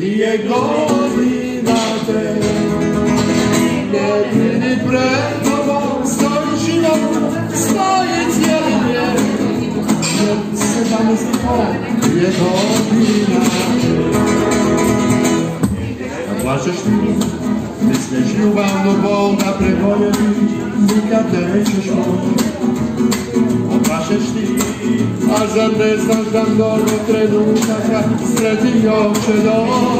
Ti je godina te Lepiej przed tobą stoi siłą, stoi ciernie Se tam znikło, je godina Plačeš ti, misliš ljubavno bol na preboje ti, nikad nećeš moći. Plačeš ti, فرزند سازدمدار مهتر نوزش را سرتی یافت شدار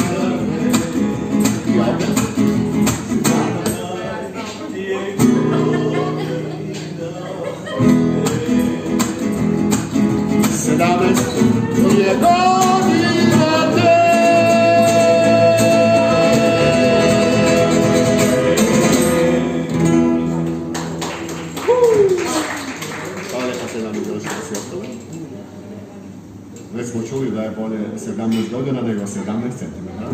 Već smo čuli da je bolje 17 godina nego 17 centimetara.